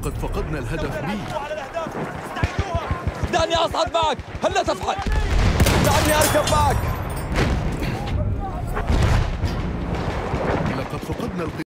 لقد فقدنا الهدف بي. دعني أصعد معك. هل لا تفعل؟ دعني أركب معك. لقد فقدنا القيادة.